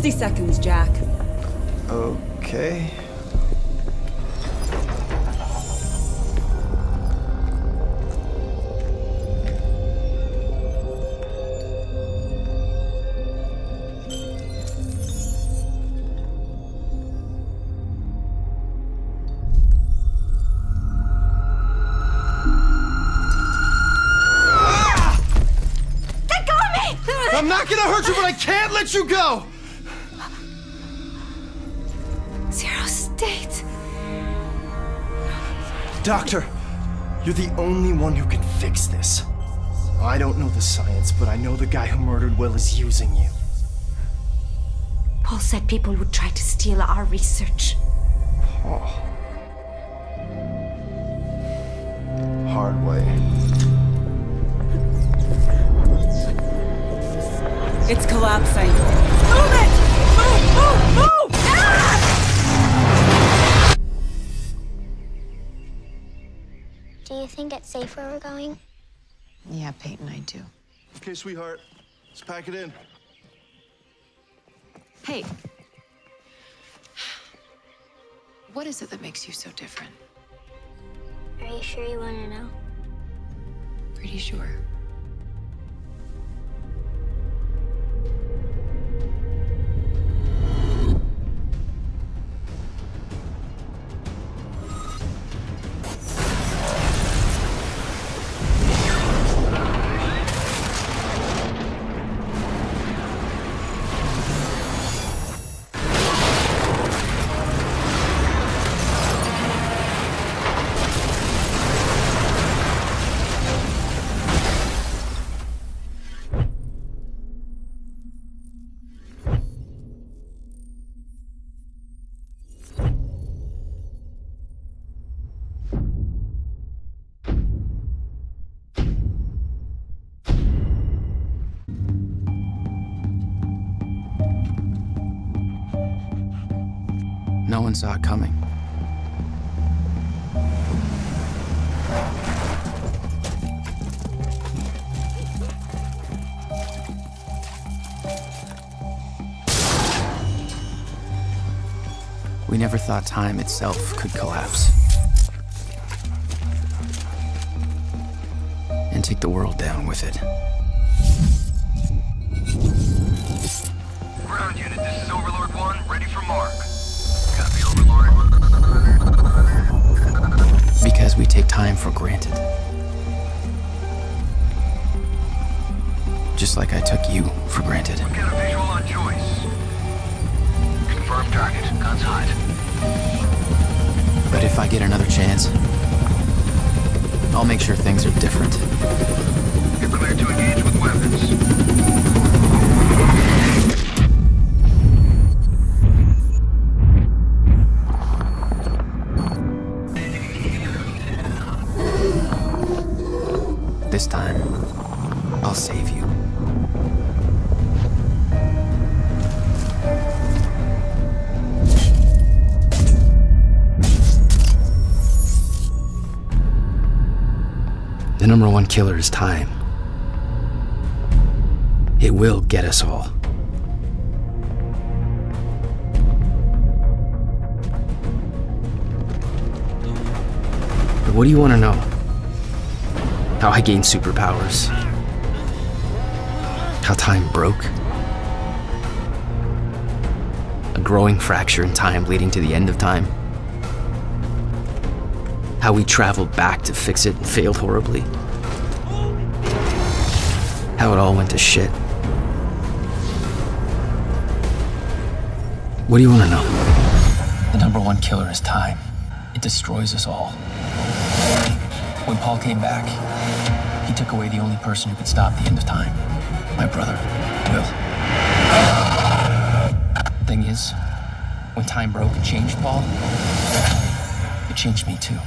60 seconds, Jack. Okay. Let go me! I'm not gonna hurt you, but I can't let you go! Doctor, you're the only one who can fix this. I don't know the science, but I know the guy who murdered Will is using you. Paul said people would try to steal our research. We're going? Yeah, Peyton, I do. Okay, sweetheart. Let's pack it in. Hey. What is it that makes you so different? Are you sure you want to know? Pretty sure. One saw it coming. We never thought time itself could collapse. And take the world down with it. Ground unit, this is Overlord 1, ready for mark. Because we take time for granted. Just like I took you for granted. Get a visual on choice. Confirm target, guns hot. But if I get another chance, I'll make sure things are different. You're cleared to engage with weapons. The number one killer is time. It will get us all. But what do you want to know? How I gained superpowers? How time broke? A growing fracture in time leading to the end of time? How we traveled back to fix it and failed horribly? How it all went to shit? What do you want to know? The number one killer is time. It destroys us all. When Paul came back, he took away the only person who could stop the end of time. My brother, Will. Thing is, when time broke and changed Paul, it changed me too.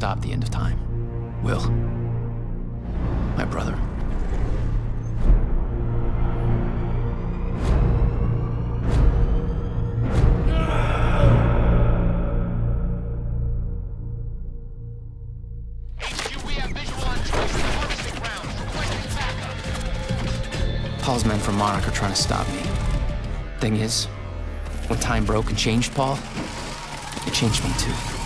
Stop the end of time Will. My brother. Paul's men from Monarch are trying to stop me. Thing is, when time broke and changed Paul, it changed me too.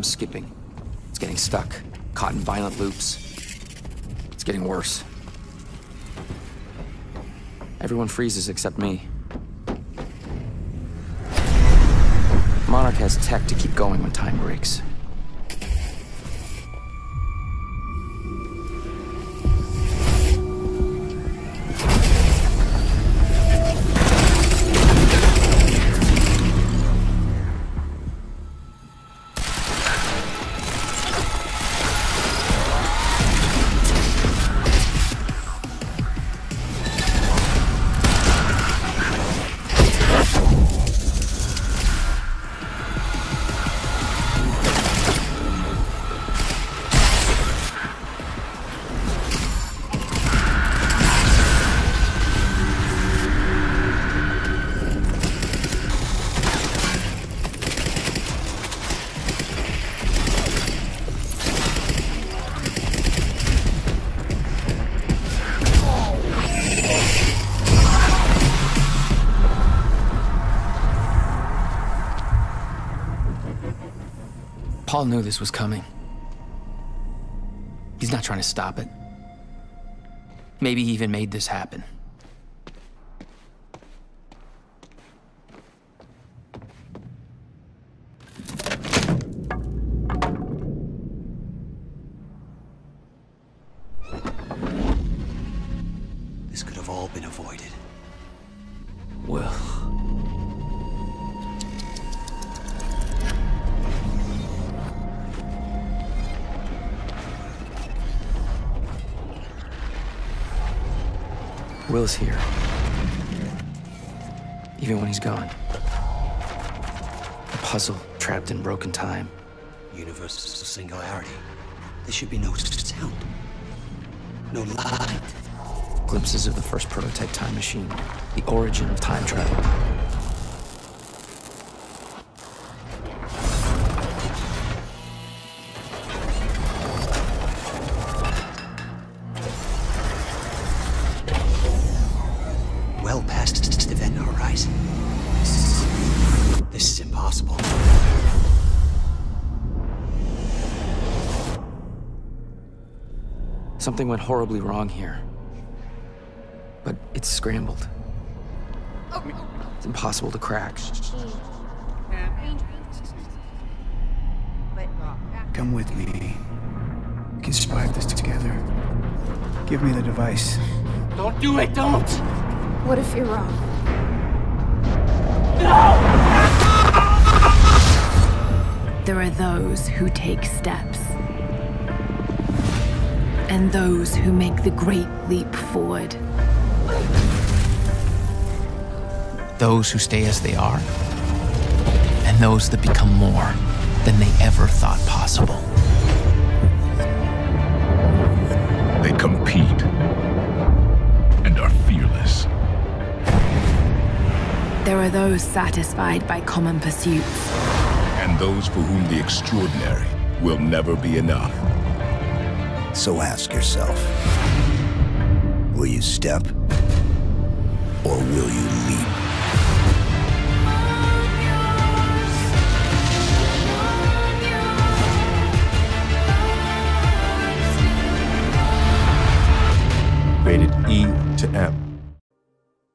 Time's skipping. It's getting stuck, caught in violent loops. It's getting worse. Everyone freezes except me. Monarch has tech to keep going when time breaks. Paul knew this was coming. He's not trying to stop it. Maybe he even made this happen. Here. Even when he's gone. A puzzle trapped in broken time. Universal singularity. There should be no sound. No light. Glimpses of the first prototype time machine. The origin of time travel. Went horribly wrong here. But it's scrambled. It's impossible to crack. Come with me. We can survive this together. Give me the device. Don't do it, don't! What if you're wrong? There are those who take steps. And those who make the great leap forward. those who stay as they are, and those that become more than they ever thought possible. They compete and are fearless. There are those satisfied by common pursuits. And those for whom the extraordinary will never be enough. So ask yourself, will you step or will you leap? Rated E to M.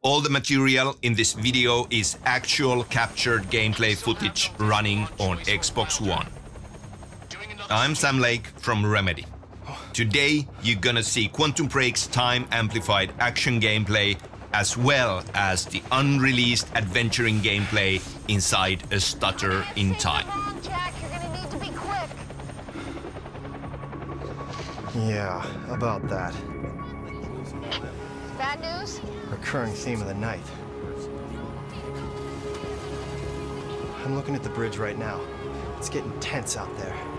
All the material in this video is actual captured gameplay footage running on Xbox One. I'm Sam Lake from Remedy. Today you're gonna see Quantum Break's time amplified action gameplay as well as the unreleased adventuring gameplay inside a stutter in time. Yeah, about that. Bad news? Recurring theme of the night. I'm looking at the bridge right now. It's getting tense out there.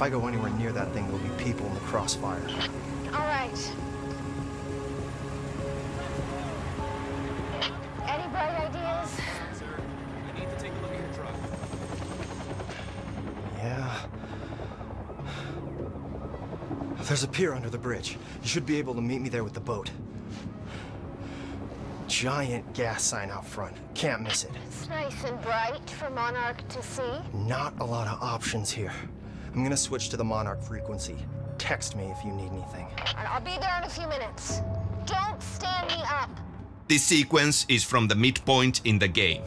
If I go anywhere near that thing, there'll be people in the crossfire. All right. Any bright ideas? Yeah. There's a pier under the bridge. You should be able to meet me there with the boat. Giant gas sign out front. Can't miss it. It's nice and bright for Monarch to see. Not a lot of options here. I'm gonna switch to the Monarch frequency. Text me if you need anything. And I'll be there in a few minutes. Don't stand me up. This sequence is from the midpoint in the game.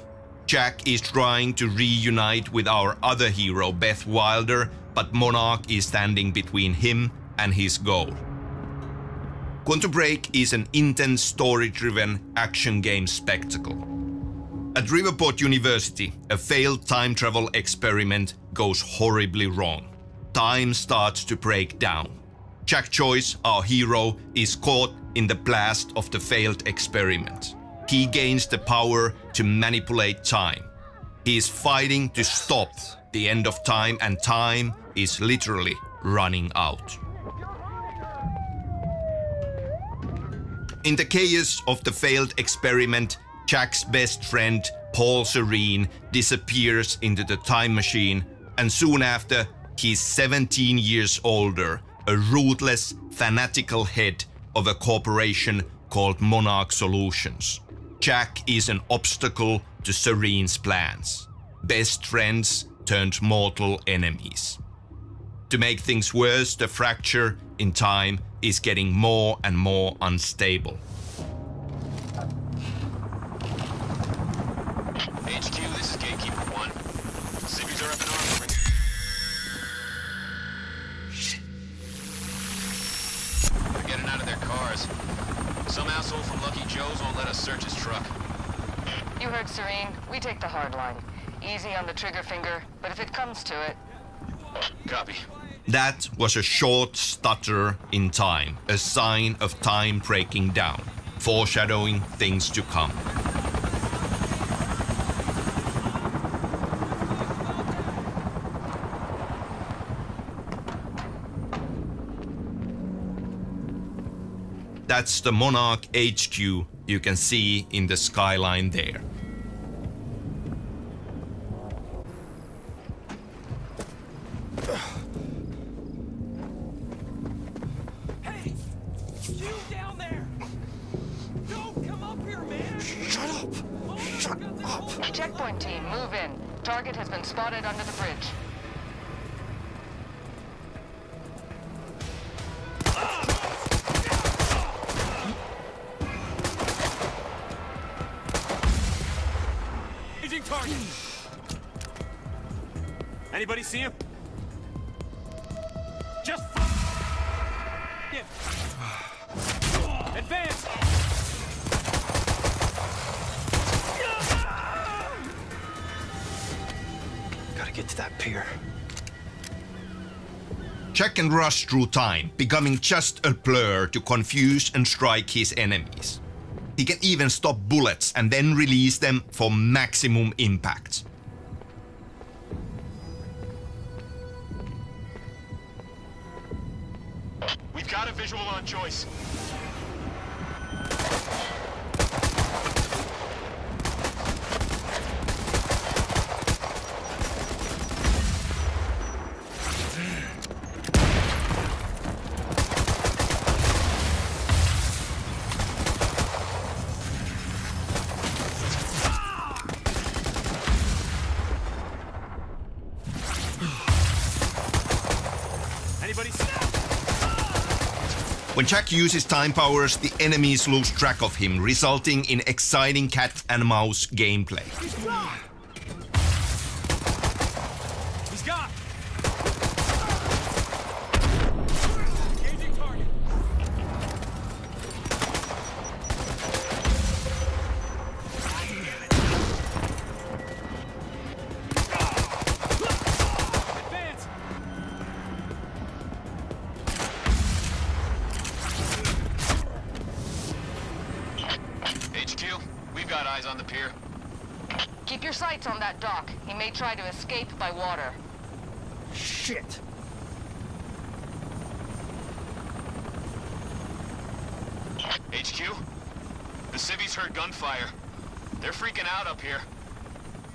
Jack is trying to reunite with our other hero, Beth Wilder, but Monarch is standing between him and his goal. Quantum Break is an intense story-driven action game spectacle. At Riverport University, a failed time travel experiment goes horribly wrong. Time starts to break down. Jack Joyce, our hero, is caught in the blast of the failed experiment. He gains the power to manipulate time. He is fighting to stop the end of time and time is literally running out. In the chaos of the failed experiment, Jack's best friend, Paul Serene, disappears into the time machine, and soon after, he's 17 years older, a ruthless, fanatical head of a corporation called Monarch Solutions. Jack is an obstacle to Serene's plans. Best friends turned mortal enemies. To make things worse, the fracture in time is getting more and more unstable. Take the hard line. Easy on the trigger finger, but if it comes to it... Copy. That was a short stutter in time, a sign of time breaking down, foreshadowing things to come. That's the Monarch HQ you can see in the skyline there. Jack can rush through time, becoming just a blur to confuse and strike his enemies. He can even stop bullets and then release them for maximum impact. We've got a visual on Joyce. Anybody see? When Jack uses time powers, the enemies lose track of him, resulting in exciting cat and mouse gameplay.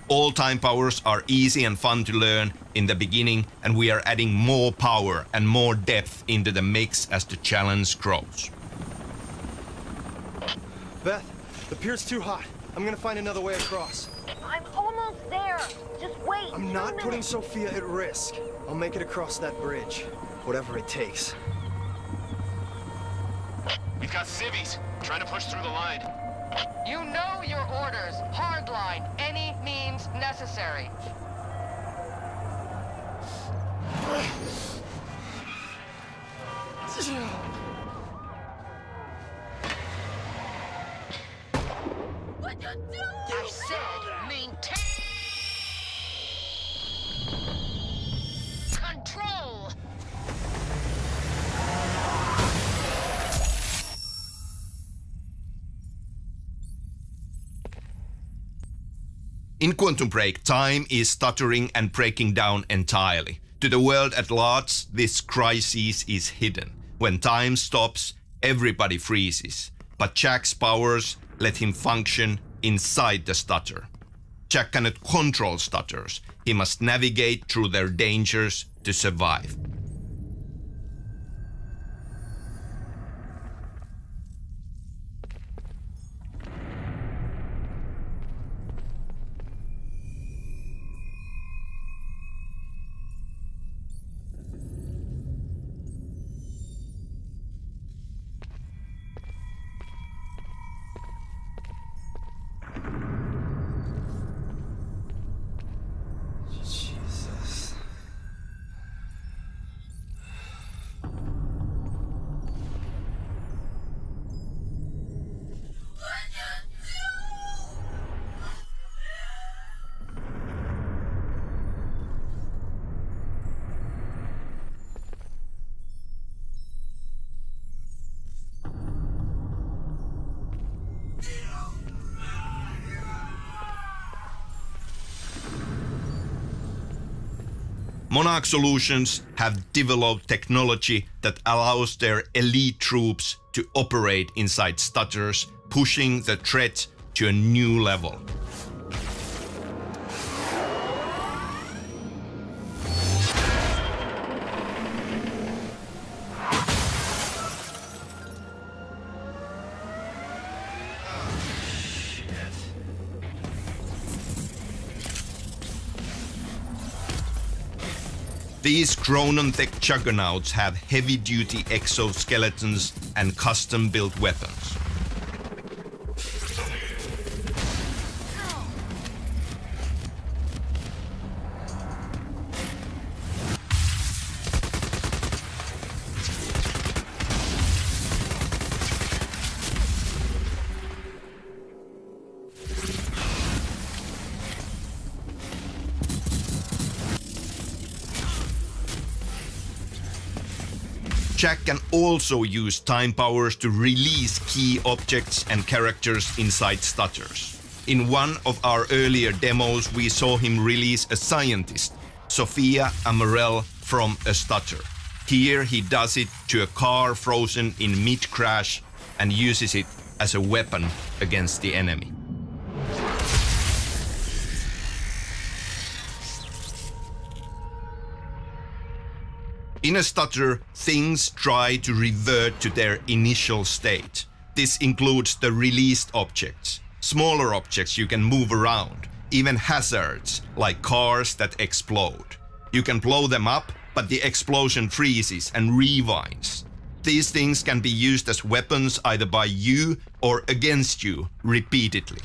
All time powers are easy and fun to learn in the beginning, and we are adding more power and more depth into the mix as the challenge grows. Beth, the pier's too hot. I'm gonna find another way across. I'm almost there. Just wait. I'm two not putting. Sofia at risk. I'll make it across that bridge, whatever it takes. We've got civvies trying to push through the line. You know your orders. Hardline. Any means necessary. Quantum Break, time is stuttering and breaking down entirely. To the world at large, this crisis is hidden. When time stops, everybody freezes. But Jack's powers let him function inside the stutter. Jack cannot control stutters. He must navigate through their dangers to survive. Monarch Solutions have developed technology that allows their elite troops to operate inside stutters, pushing the threat to a new level. These Chronon tech juggernauts have heavy-duty exoskeletons and custom-built weapons. Also use time powers to release key objects and characters inside stutters. In one of our earlier demos, we saw him release a scientist, Sofia Amaral, from a stutter. Here he does it to a car frozen in mid-crash and uses it as a weapon against the enemy. In a stutter, things try to revert to their initial state. This includes the released objects, smaller objects you can move around, even hazards like cars that explode. You can blow them up, but the explosion freezes and rewinds. These things can be used as weapons either by you or against you repeatedly.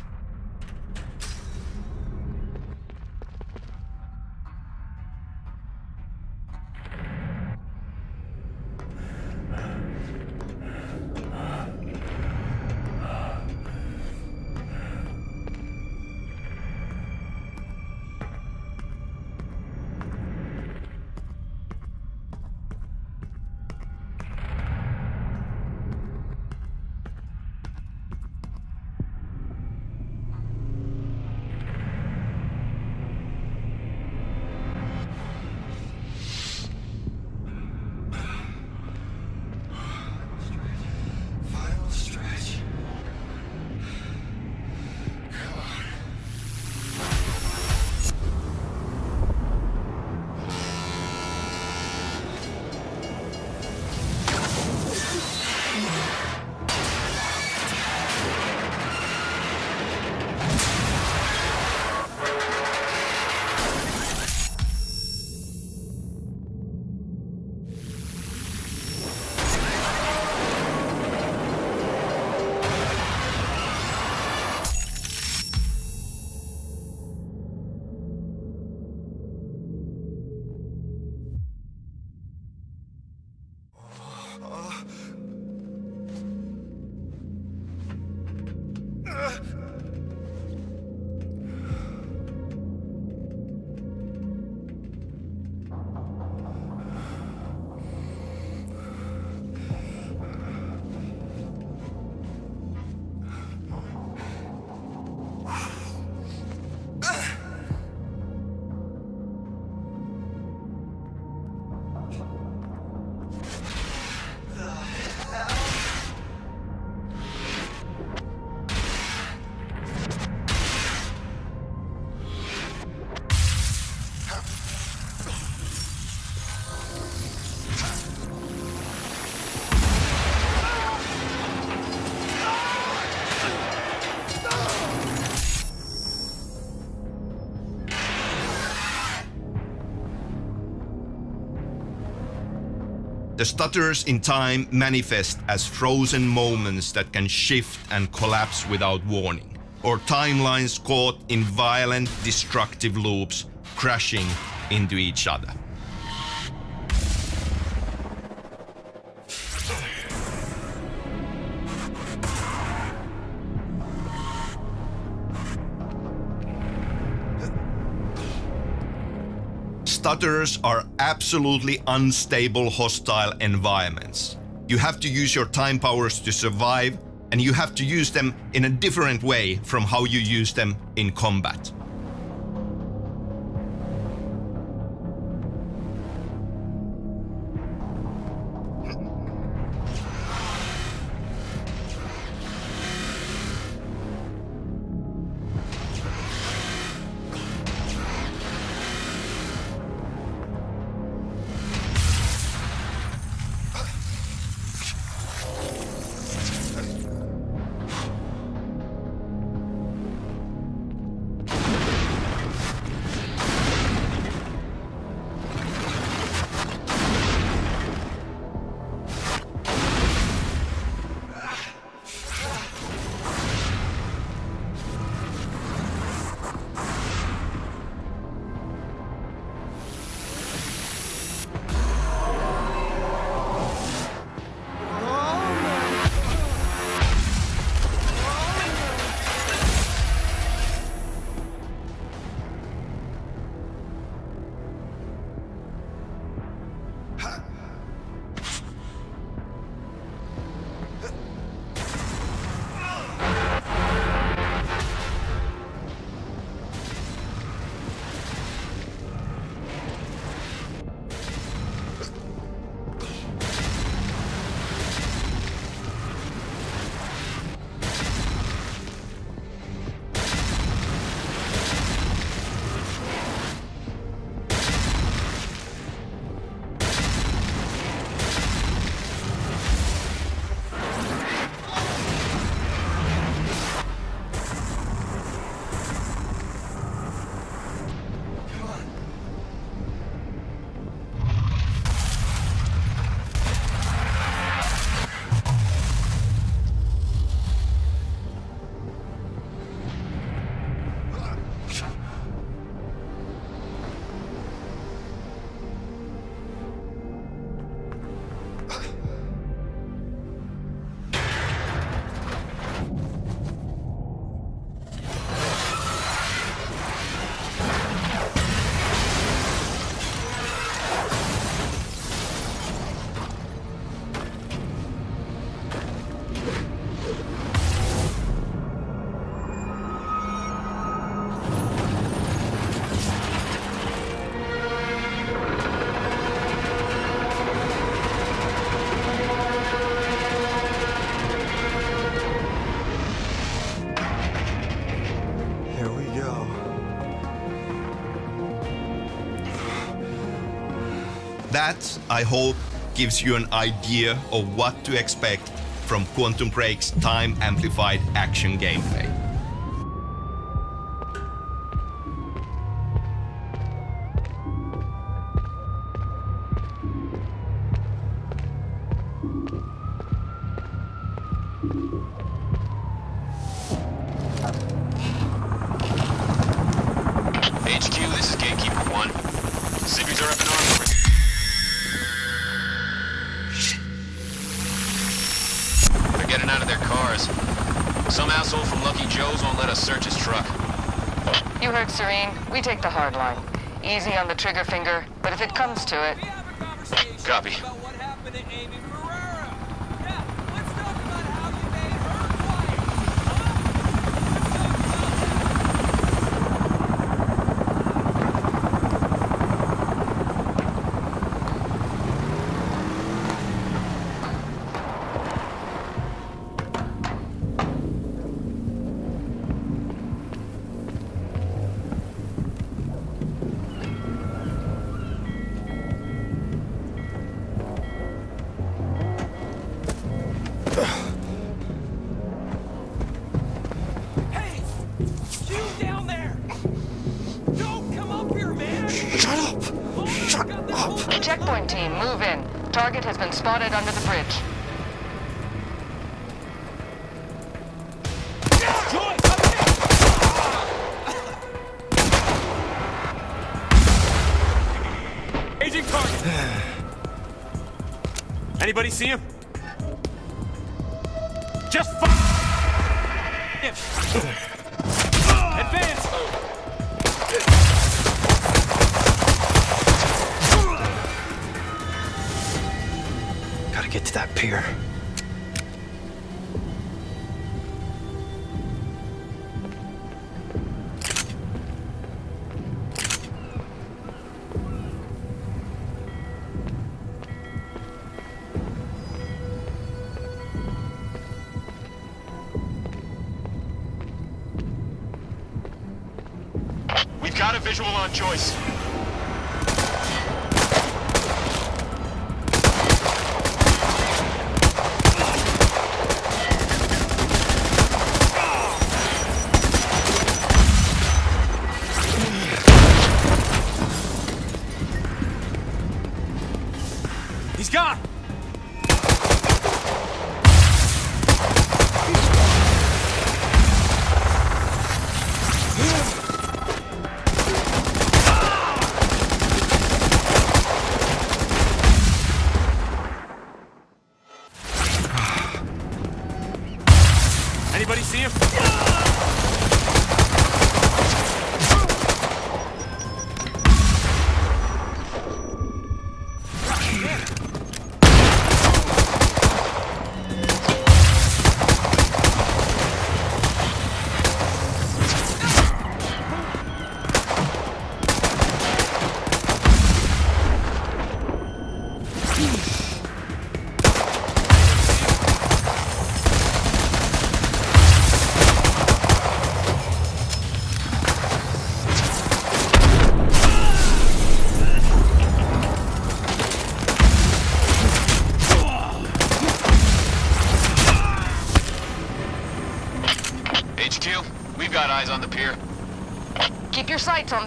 The stutters in time manifest as frozen moments that can shift and collapse without warning, or timelines caught in violent, destructive loops crashing into each other. Are absolutely unstable hostile environments. You have to use your time powers to survive, and you have to use them in a different way from how you use them in combat. That, I hope, gives you an idea of what to expect from Quantum Break's time amplified action gameplay. Copy. Spotted under the bridge. Anybody see him?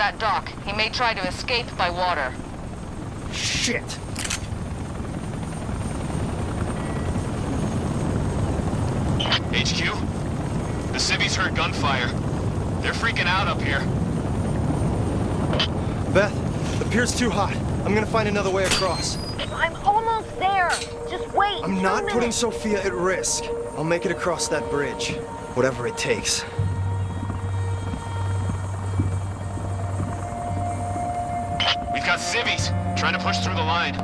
That dock. He may try to escape by water. Shit! HQ, the civvies heard gunfire. They're freaking out up here. Beth, the pier's too hot. I'm gonna find another way across. I'm almost there. Just wait. I'm two not putting. Sofia at risk. I'll make it across that bridge. Whatever it takes. Trying to push through the line.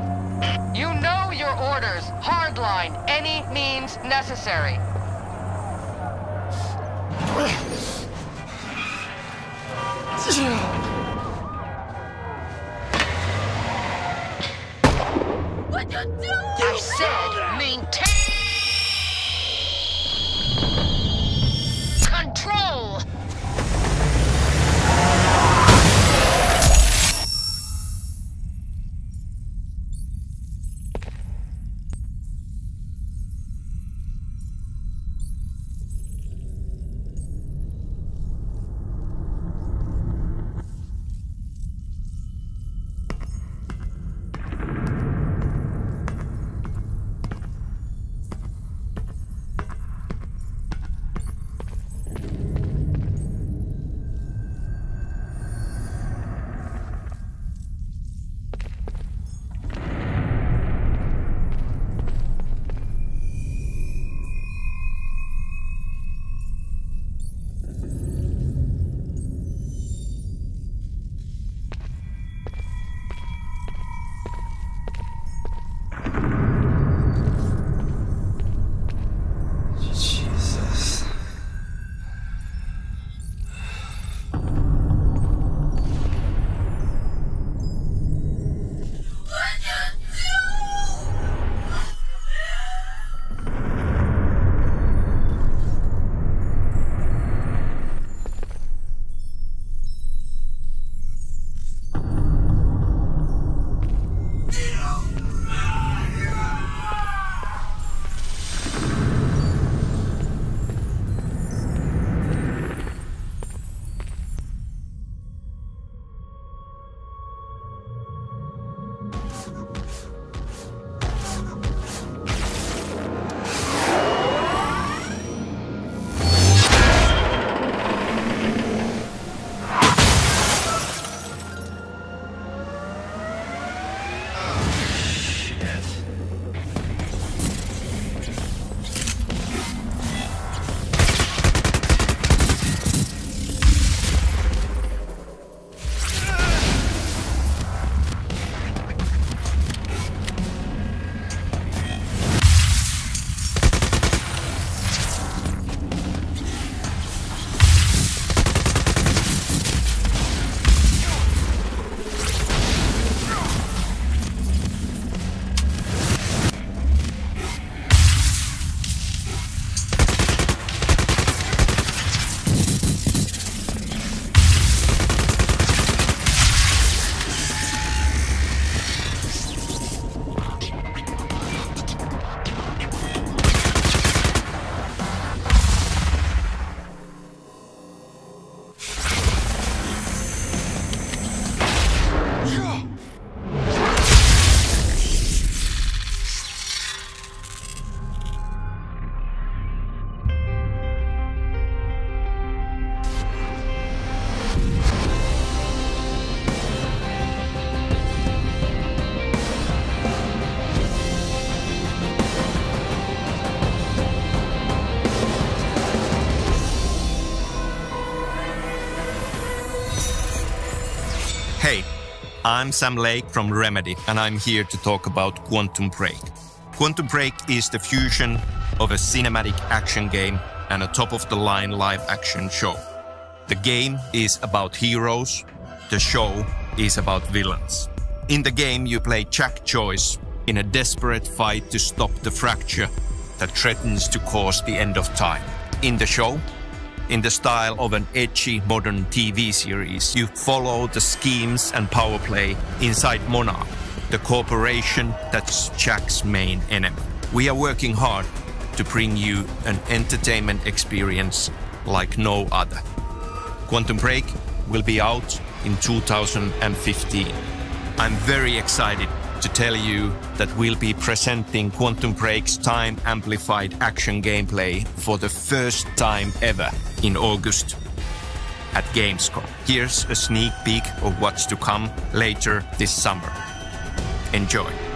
You know your orders. Hardline. Any means necessary. I'm Sam Lake from Remedy, and I'm here to talk about Quantum Break. Quantum Break is the fusion of a cinematic action game and a top of the line live action show. The game is about heroes, the show is about villains. In the game, you play Jack Joyce in a desperate fight to stop the fracture that threatens to cause the end of time. In the show, in the style of an edgy modern TV series, you follow the schemes and power play inside Monarch, the corporation that's Jack's main enemy. We are working hard to bring you an entertainment experience like no other. Quantum Break will be out in 2015. I'm very excited to tell you that we'll be presenting Quantum Break's time amplified action gameplay for the first time ever in August at Gamescom. Here's a sneak peek of what's to come later this summer. Enjoy.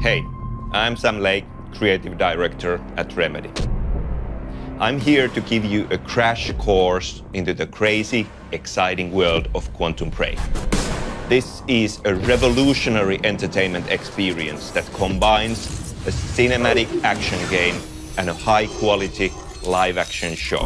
Hey, I'm Sam Lake, Creative Director at Remedy. I'm here to give you a crash course into the crazy, exciting world of Quantum Break. This is a revolutionary entertainment experience that combines a cinematic action game and a high quality live action show.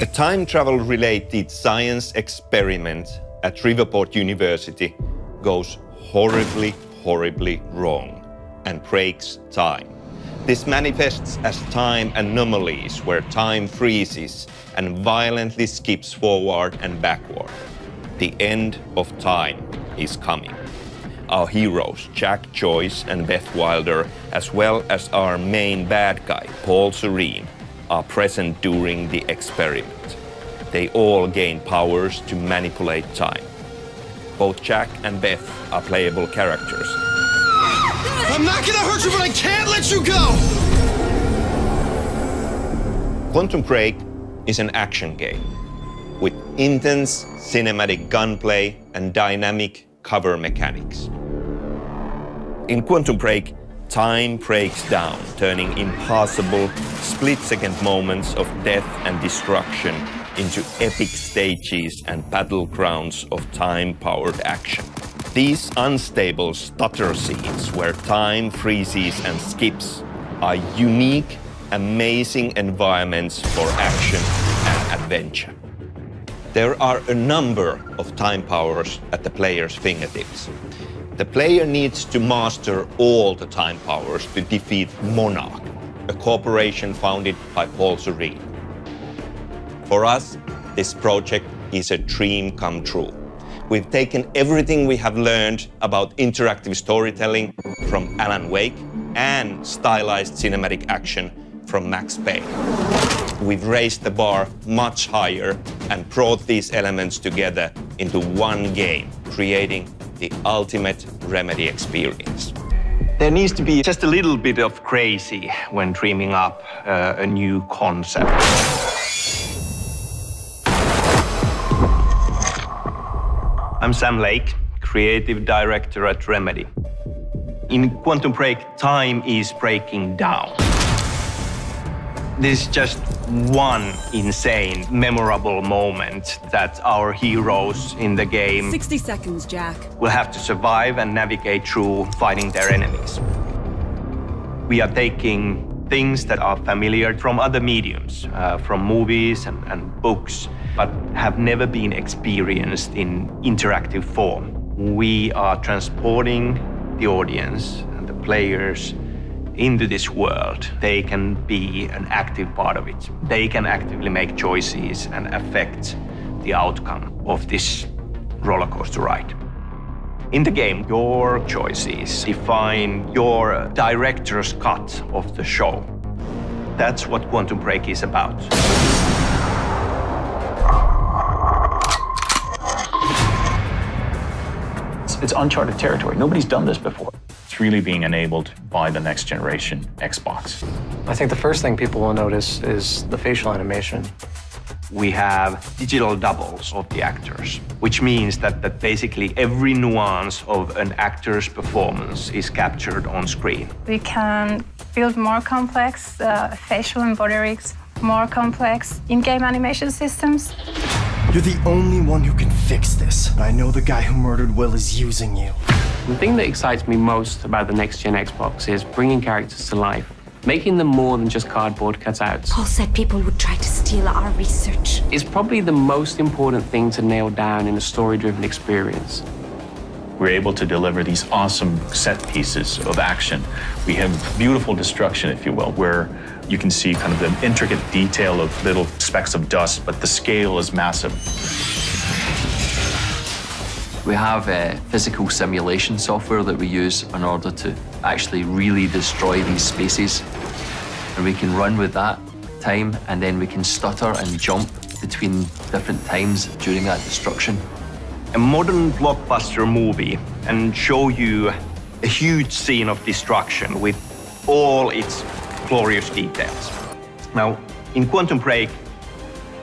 A time travel related science experiment at Riverport University goes horribly, horribly wrong and breaks time. This manifests as time anomalies where time freezes and violently skips forward and backward. The end of time is coming. Our heroes, Jack Joyce and Beth Wilder, as well as our main bad guy, Paul Serene, are present during the experiment. They all gain powers to manipulate time. Both Jack and Beth are playable characters. I'm not gonna hurt you, but I can't let you go! Quantum Break is an action game with intense cinematic gunplay and dynamic cover mechanics. In Quantum Break, time breaks down, turning impossible split-second moments of death and destruction into epic stages and battlegrounds of time-powered action. These unstable stutter scenes where time freezes and skips are unique, amazing environments for action and adventure. There are a number of time powers at the player's fingertips. The player needs to master all the time powers to defeat Monarch, a corporation founded by Paul Serene. For us, this project is a dream come true. We've taken everything we have learned about interactive storytelling from Alan Wake and stylized cinematic action from Max Payne. We've raised the bar much higher and brought these elements together into one game, creating the ultimate Remedy experience. There needs to be just a little bit of crazy when dreaming up uh, a new concept. I'm Sam Lake, creative director at Remedy. In Quantum Break, time is breaking down. This is just one insane, memorable moment that our heroes in the game 60 seconds, Jack. will have to survive and navigate through fighting their enemies. We are taking things that are familiar from other mediums, uh, from movies and, and books, but have never been experienced in interactive form. We are transporting the audience and the players into this world. They can be an active part of it. They can actively make choices and affect the outcome of this roller coaster ride. In the game, your choices define your director's cut of the show. That's what Quantum Break is about. Uncharted territory. Nobody's done this before. It's really being enabled by the next generation Xbox. I think the first thing people will notice is the facial animation. We have digital doubles of the actors, which means that, that basically every nuance of an actor's performance is captured on screen. We can build more complex uh, facial and body rigs, more complex in-game animation systems. You're the only one who can fix this. I know the guy who murdered Will is using you. The thing that excites me most about the next gen Xbox is bringing characters to life, making them more than just cardboard cutouts. Paul said people would try to steal our research. It's probably the most important thing to nail down in a story driven experience. We're able to deliver these awesome set pieces of action. We have beautiful destruction, if you will, where you can see kind of the intricate detail of little specks of dust, but the scale is massive. We have uh, physical simulation software that we use in order to actually really destroy these spaces. And we can run with that time, and then we can stutter and jump between different times during that destruction. A modern blockbuster movie and show you a huge scene of destruction with all its glorious details. Now, in Quantum Break,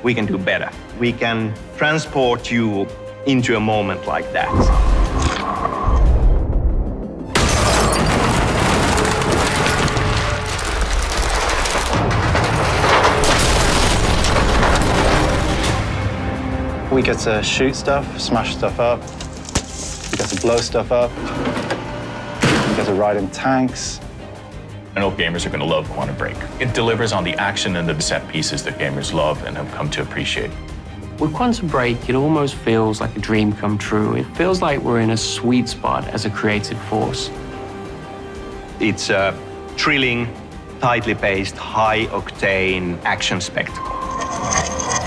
we can do better. We can transport you into a moment like that. We get to shoot stuff, smash stuff up. We get to blow stuff up. We get to ride in tanks. I know gamers are going to love Quantum Break. It delivers on the action and the set pieces that gamers love and have come to appreciate. With Quantum Break, it almost feels like a dream come true. It feels like we're in a sweet spot as a creative force. It's a thrilling, tightly paced, high octane action spectacle.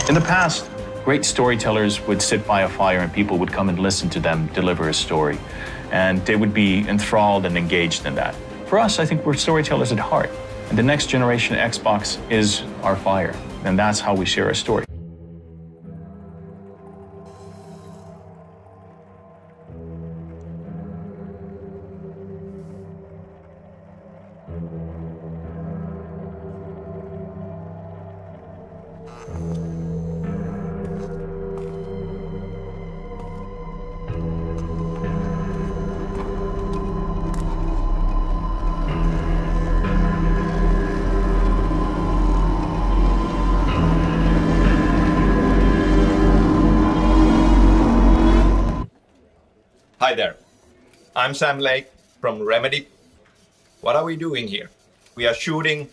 In the past, great storytellers would sit by a fire and people would come and listen to them deliver a story. And they would be enthralled and engaged in that. For us, I think we're storytellers at heart. And the next generation Xbox is our fire. And that's how we share our story. I'm Sam Lake from Remedy. What are we doing here? We are shooting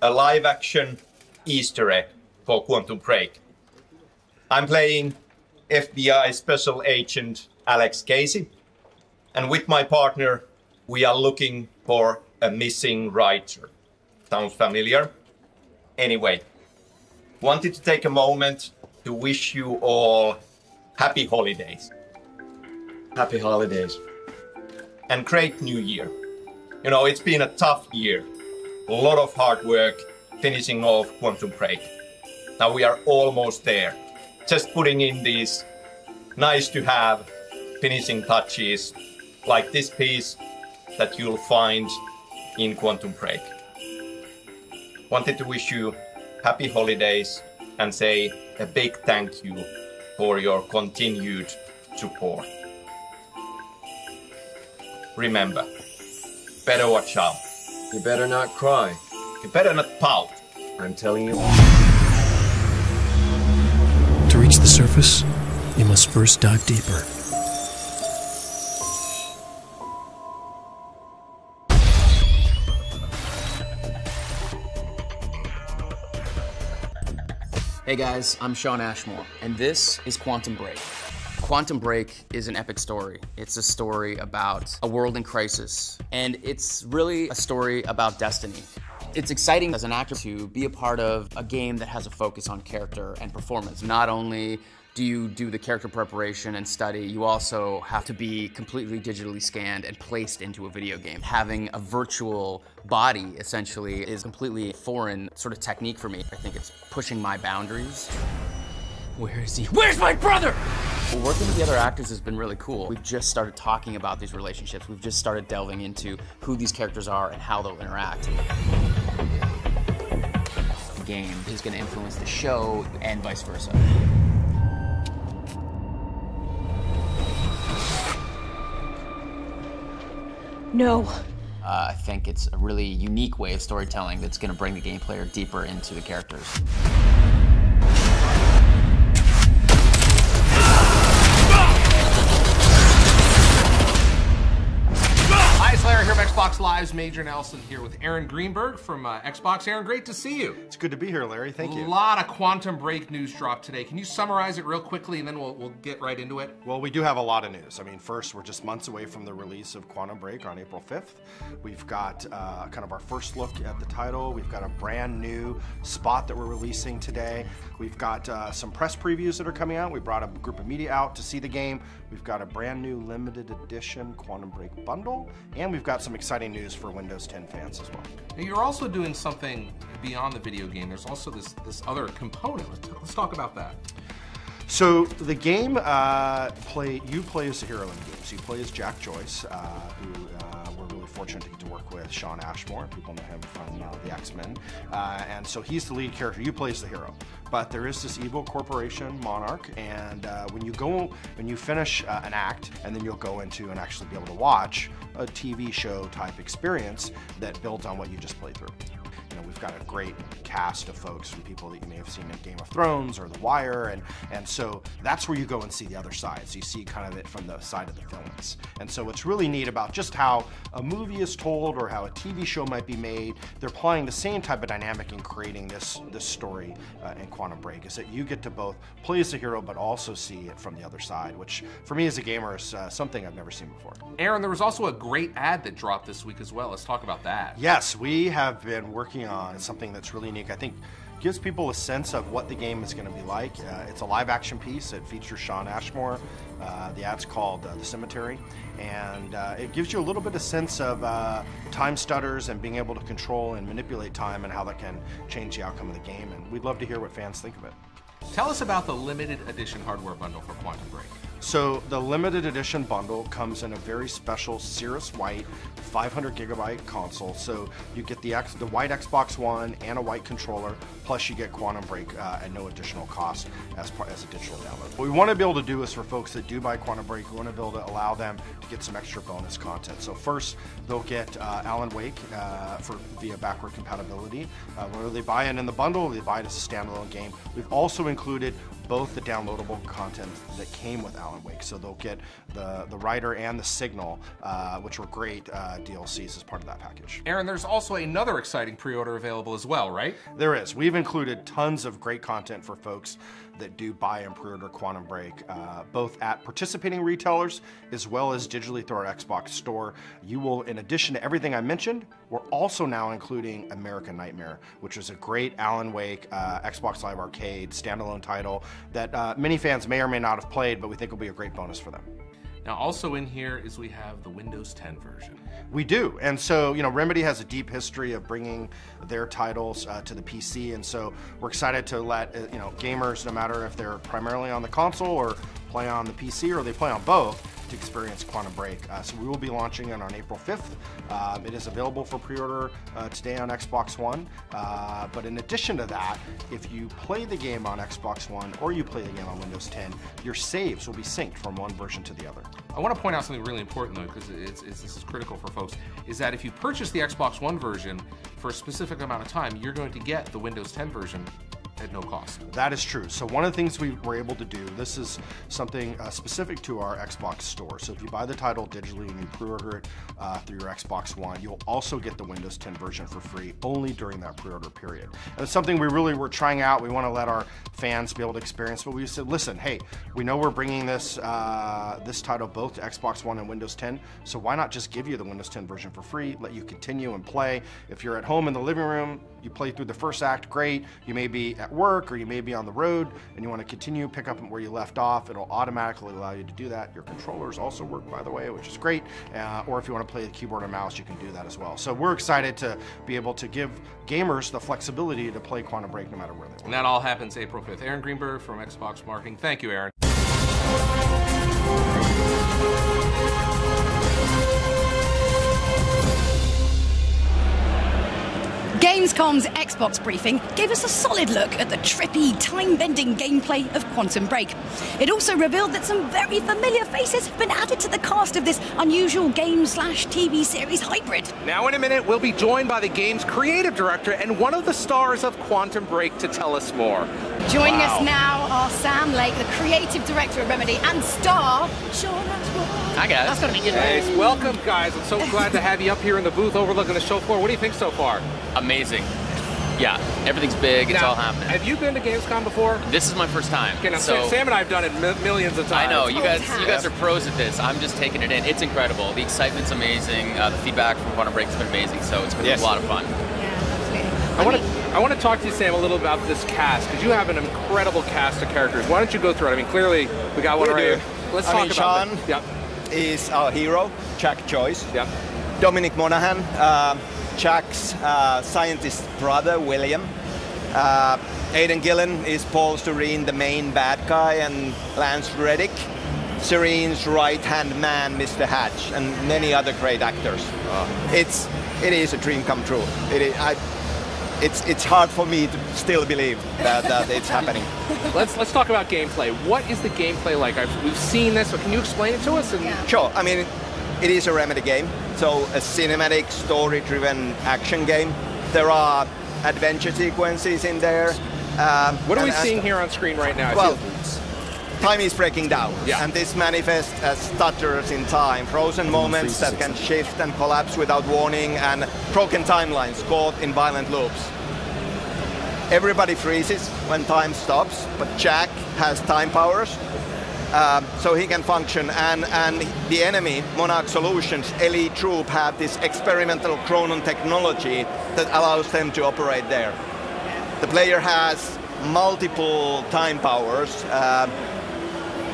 a live action Easter egg for Quantum Break. I'm playing FBI Special Agent Alex Casey, and with my partner, we are looking for a missing writer. Sounds familiar? Anyway, wanted to take a moment to wish you all happy holidays. Happy holidays. And great new year. You know, it's been a tough year. A lot of hard work finishing off Quantum Break. Now we are almost there. Just putting in these nice to have finishing touches like this piece that you'll find in Quantum Break. Wanted to wish you happy holidays and say a big thank you for your continued support. Remember, better watch out. You better not cry. You better not pout. I'm telling you. To reach the surface, you must first dive deeper. Hey guys, I'm Shawn Ashmore, and this is Quantum Break. Quantum Break is an epic story. It's a story about a world in crisis, and it's really a story about destiny. It's exciting as an actor to be a part of a game that has a focus on character and performance. Not only do you do the character preparation and study, you also have to be completely digitally scanned and placed into a video game. Having a virtual body essentially is completely foreign sort of technique for me. I think it's pushing my boundaries. Where is he? Where's my brother? Well, Working with the other actors has been really cool. We've just started talking about these relationships. We've just started delving into who these characters are and how they'll interact. The game is going to influence the show and vice versa. No. Uh, I think it's a really unique way of storytelling that's going to bring the game player deeper into the characters. Xbox Live's Major Nelson here with Aaron Greenberg from uh, Xbox. Aaron, great to see you. It's good to be here, Larry. Thank you. A lot of Quantum Break news dropped today. Can you summarize it real quickly and then we'll, we'll get right into it? Well, we do have a lot of news. I mean, first, we're just months away from the release of Quantum Break on April 5th. We've got uh, kind of our first look at the title. We've got a brand new spot that we're releasing today. We've got uh, some press previews that are coming out. We brought a group of media out to see the game. We've got a brand new limited edition Quantum Break bundle, and we've got some exciting news for Windows 10 fans as well. Now, you're also doing something beyond the video game. There's also this this other component. Let's, let's talk about that. So the game uh, play you play as a hero in the game. So you play as Jack Joyce, uh, who fortunate to get to work with. Shawn Ashmore, people know him from uh, the X Men, uh, and so he's the lead character. You play as the hero, but there is this evil corporation, Monarch, and uh, when you go when you finish an act, and then you'll go into and actually be able to watch a TV show type experience that builds on what you just played through. You know, we've got a great cast of folks from people that you may have seen in Game of Thrones or The Wire, and and so that's where you go and see the other side. So you see kind of it from the side of the villains. And so what's really neat about just how a movie is told or how a TV show might be made, they're applying the same type of dynamic in creating this this story uh, in Quantum Break. Is that you get to both play as a hero but also see it from the other side, which for me as a gamer is uh, something I've never seen before. Aaron, there was also a great ad that dropped this week as well. Let's talk about that. Yes, we have been working on is something that's really unique. I think gives people a sense of what the game is going to be like. Uh, it's a live action piece. It features Shawn Ashmore. Uh, the ad's called uh, The Cemetery. And uh, it gives you a little bit of sense of uh, time stutters and being able to control and manipulate time and how that can change the outcome of the game. And we'd love to hear what fans think of it. Tell us about the limited edition hardware bundle for Quantum Break. So the limited edition bundle comes in a very special Cirrus White 500 gigabyte console. So you get the X, the white Xbox One and a white controller, plus you get Quantum Break uh, at no additional cost as part as a digital download. What we want to be able to do is for folks that do buy Quantum Break, we want to be able to allow them to get some extra bonus content. So first, they'll get uh, Alan Wake uh, for via backward compatibility. Uh, whether they buy it in the bundle or they buy it as a standalone game, we've also included both the downloadable content that came with Alan Wake. So they'll get the, the writer and the signal, uh, which were great uh, DLCs as part of that package. Aaron, there's also another exciting pre-order available as well, right? There is. We've included tons of great content for folks that do buy and pre-order Quantum Break, uh, both at participating retailers as well as digitally through our Xbox store. You will, in addition to everything I mentioned, we're also now including American Nightmare, which is a great Alan Wake uh, Xbox Live Arcade standalone title that uh, many fans may or may not have played, but we think will be a great bonus for them. Now, also in here is we have the Windows 10 version. We do, and so you know, Remedy has a deep history of bringing their titles uh, to the PC, and so we're excited to let uh, you know gamers, no matter if they're primarily on the console or play on the PC or they play on both, to experience Quantum Break. Uh, so we will be launching it on April 5th. Um, it is available for pre-order uh, today on Xbox One. Uh, but in addition to that, if you play the game on Xbox One or you play the game on Windows 10, your saves will be synced from one version to the other. I want to point out something really important though, because this is critical for folks, is that if you purchase the Xbox One version for a specific amount of time, you're going to get the Windows 10 version at no cost. That is true. So one of the things we were able to do, this is something uh, specific to our Xbox store. So if you buy the title digitally and you pre-order it uh, through your Xbox One, you'll also get the Windows 10 version for free only during that pre-order period. And it's something we really were trying out. We want to let our fans be able to experience. But we said, listen, hey, we know we're bringing this uh, this title both to Xbox One and Windows 10. So why not just give you the Windows 10 version for free? Let you continue and play. If you're at home in the living room, you play through the first act, great. You may be at work or you may be on the road and you want to continue, pick up where you left off. It'll automatically allow you to do that. Your controllers also work, by the way, which is great. Uh, or if you want to play the keyboard and mouse, you can do that as well. So we're excited to be able to give gamers the flexibility to play Quantum Break no matter where they are. And that all happens April 5th. Aaron Greenberg from Xbox Marketing. Thank you, Aaron. Gamescom's Xbox briefing gave us a solid look at the trippy, time-bending gameplay of Quantum Break. It also revealed that some very familiar faces have been added to the cast of this unusual game slash TV series hybrid. Now, in a minute, we'll be joined by the game's creative director and one of the stars of Quantum Break to tell us more. Joining Wow. us now are Sam Lake, the creative director of Remedy, and star Shawn Ashmore. Hi, guys. That's got to be good. Guys, welcome, guys. I'm so glad to have you up here in the booth overlooking the show floor. What do you think so far? Amazing. Yeah, everything's big. It's Now, all happening. Have you been to Gamescom before? This is my first time. Okay, now, so Sam and I have done it mi- millions of times. I know you guys. You guys are pros at this. I'm just taking it in. It's incredible. The excitement's amazing. Uh, the feedback from Quantum Break has been amazing. So it's been Yes. a lot of fun. Yeah, I want to I want to talk to you, Sam, a little about this cast because you have an incredible cast of characters. Why don't you go through it? I mean, clearly we got one We right do. here. Let's I talk mean, about Shawn it. Yep. is our hero, Jack Joyce. Yep. Dominic Monaghan, uh, Jack's uh, scientist brother, William. Uh, Aidan Gillen is Paul Serene, the main bad guy, and Lance Reddick, Serene's right-hand man, Mr. Hatch, and many other great actors. It's it is a dream come true. It is, I, it's it's hard for me to still believe that, that it's happening. Let's let's talk about gameplay. What is the gameplay like? I've, we've seen this, but can you explain it to us? And Sure. I mean, it is a Remedy game, so a cinematic, story-driven action game. There are adventure sequences in there. Um, What are we seeing here on screen right now? Well, time is breaking down, and this manifests as stutters in time, frozen moments that can shift and collapse without warning, and broken timelines caught in violent loops. Everybody freezes when time stops, but Jack has time powers, um, so he can function. And, and the enemy, Monarch Solutions, elite troop, have this experimental Chronon technology that allows them to operate there. The player has multiple time powers uh,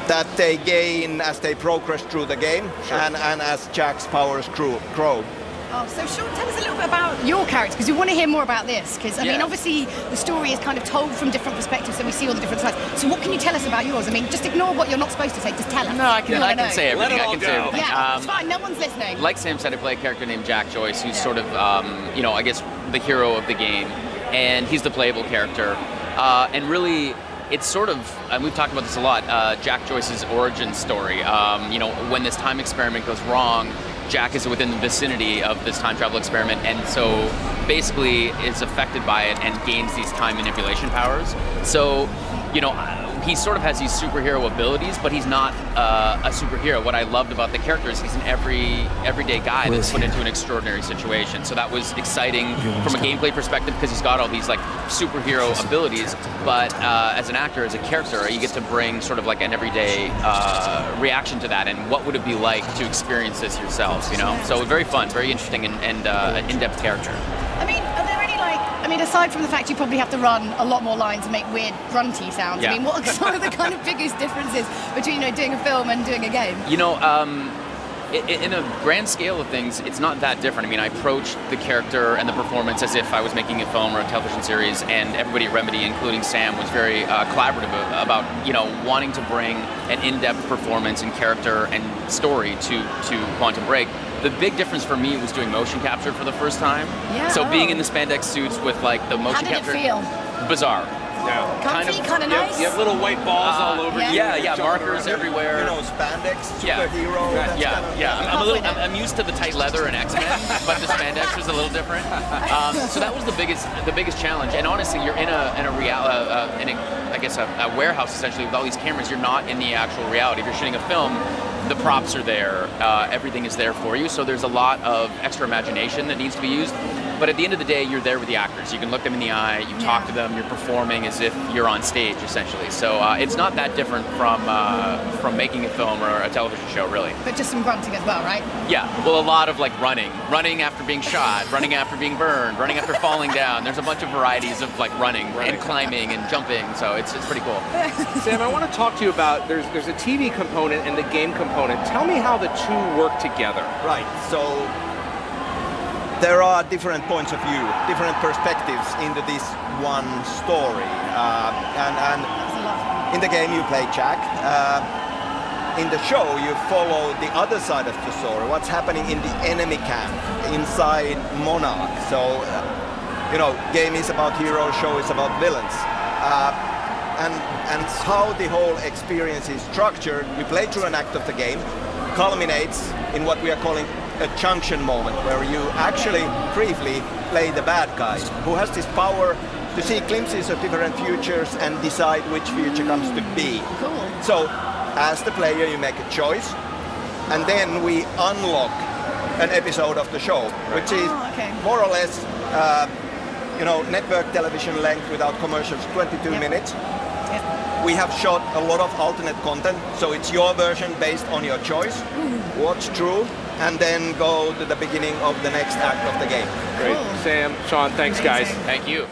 that they gain as they progress through the game, and, and as Jack's powers grow. Grow. Oh, so Shawn, tell us a little bit about your character because we want to hear more about this. Because I mean, obviously the story is kind of told from different perspectives, so we see all the different sides. So what can you tell us about yours? I mean, just ignore what you're not supposed to say. Just tell us. No, I can. We I can say everything. I can say everything. Yeah, Um, it's fine. No one's listening. Like Sam said, I play a character named Jack Joyce, who's sort of, um, you know, I guess the hero of the game, and he's the playable character. Uh, and really, it's sort of, and we've talked about this a lot, uh, Jack Joyce's origin story. Um, you know, when this time experiment goes wrong, Jack is within the vicinity of this time travel experiment, and so basically is affected by it and gains these time manipulation powers. So, you know, he sort of has these superhero abilities, but he's not uh, a superhero. What I loved about the character is he's an every everyday guy Who that's put he? into an extraordinary situation. So that was exciting from a gameplay perspective because he's got all these like superhero abilities. But uh, as an actor, as a character, you get to bring sort of like an everyday uh, reaction to that. And what would it be like to experience this yourself? You know, so very fun, very interesting, and, and uh, an in-depth character. I mean, mean, aside from the fact you probably have to run a lot more lines and make weird grunty sounds. Yeah. I mean, what are some of the kind of biggest differences between you know doing a film and doing a game? You know, um, i- i- in a grand scale of things, it's not that different. I mean, I approached the character and the performance as if I was making a film or a television series, and everybody at Remedy, including Sam, was very uh, collaborative about you know wanting to bring an in-depth performance and character and story to to Quantum Break. The big difference for me was doing motion capture for the first time. Yeah, So being oh. in the spandex suits with like the motion How did it capture feel? bizarre. Yeah. Comfy, kind of You have- nice. You have little white balls all over yeah. you. Yeah, yeah, markers around. everywhere. You know, spandex, Yeah. superhero. that's Yeah, kind of- yeah. I'm, I'm a little. I'm, I'm used to the tight leather and X Men, but the spandex was a little different. Um, so that was the biggest, the biggest challenge. And honestly, you're in a in a real, uh, uh, in a, I guess a, a warehouse essentially with all these cameras. You're not in the actual reality. If you're shooting a film, the props are there. Uh, everything is there for you. So there's a lot of extra imagination that needs to be used. But at the end of the day, you're there with the actors. You can look them in the eye. You talk to them. You're performing as if you're on stage, essentially. So uh, it's not that different from uh, from making a film or a television show, really. But just some grunting as well, right? Yeah, well, a lot of like running, running after being shot, running after being burned, running after falling down. There's a bunch of varieties of like running and climbing and jumping, so it's, it's pretty cool. Sam, I want to talk to you about there's there's a TV component and the game component. Tell me how the two work together. Right. So there are different points of view, different perspectives into this one story. Uh, and, and in the game you play Jack. Uh, in the show you follow the other side of the story, what's happening in the enemy camp inside Monarch. So, uh, you know, game is about heroes, show is about villains. Uh, and, and how the whole experience is structured, you play through an act of the game, culminates in what we are calling a junction moment, where you actually briefly play the bad guy, who has this power to see glimpses of different futures and decide which future comes to be. Cool. So, as the player, you make a choice, and then we unlock an episode of the show, which is Oh, okay. more or less, uh, you know, network television length without commercials, 22 minutes. We have shot a lot of alternate content, so it's your version based on your choice. What's through, and then go to the beginning of the next act of the game. Great. Sam, Shawn, thanks, guys. Thank you.